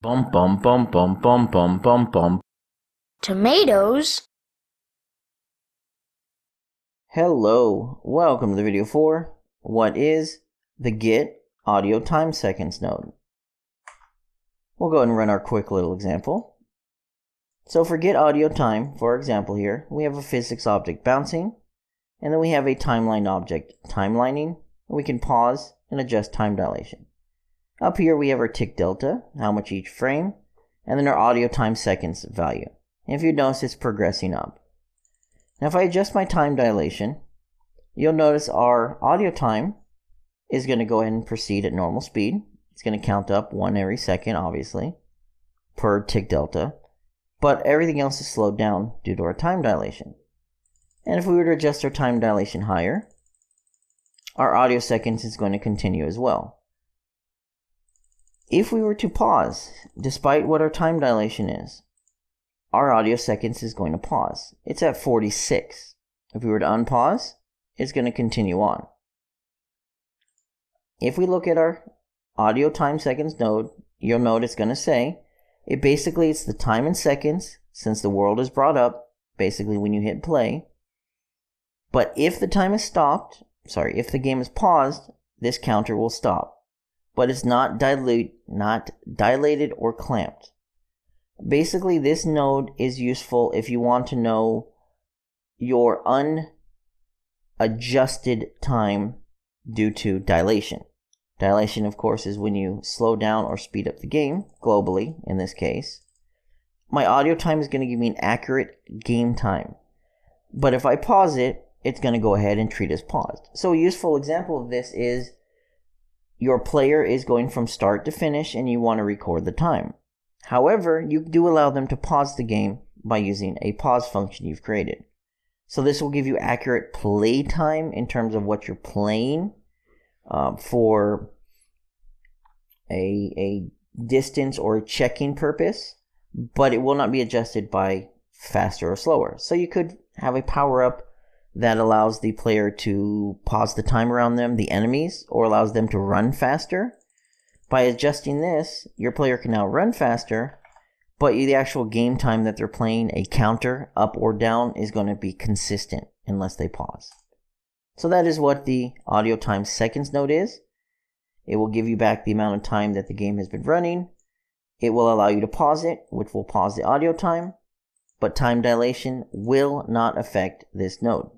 Bum bum bum bum bum bum bum bum. Tomatoes? Hello, welcome to the video for what is the get audio time seconds node. We'll go ahead and run our quick little example. So for get audio time, for example here, we have a physics object bouncing, and then we have a timeline object timelining, and we can pause and adjust time dilation. Up here we have our tick delta, how much each frame, and then our audio time seconds value. And if you notice, it's progressing up. Now if I adjust my time dilation, you'll notice our audio time is going to go ahead and proceed at normal speed. It's going to count up one every second, obviously, per tick delta. But everything else is slowed down due to our time dilation. And if we were to adjust our time dilation higher, our audio seconds is going to continue as well. If we were to pause, despite what our time dilation is, our audio seconds is going to pause. It's at 46. If we were to unpause, it's going to continue on. If we look at our audio time seconds node, you'll note it's going to say it basically it's the time in seconds since the world is brought up, basically when you hit play. But if the time is stopped, sorry, if the game is paused, this counter will stop but it's not dilute, not dilated or clamped. Basically, this node is useful if you want to know your unadjusted time due to dilation. Dilation, of course, is when you slow down or speed up the game, globally in this case. My audio time is going to give me an accurate game time. But if I pause it, it's going to go ahead and treat as paused. So a useful example of this is your player is going from start to finish and you want to record the time. However, you do allow them to pause the game by using a pause function you've created. So this will give you accurate play time in terms of what you're playing uh, for a, a distance or a checking purpose, but it will not be adjusted by faster or slower. So you could have a power up that allows the player to pause the time around them, the enemies, or allows them to run faster. By adjusting this, your player can now run faster, but the actual game time that they're playing, a counter up or down, is going to be consistent unless they pause. So that is what the audio time seconds node is. It will give you back the amount of time that the game has been running. It will allow you to pause it, which will pause the audio time, but time dilation will not affect this node.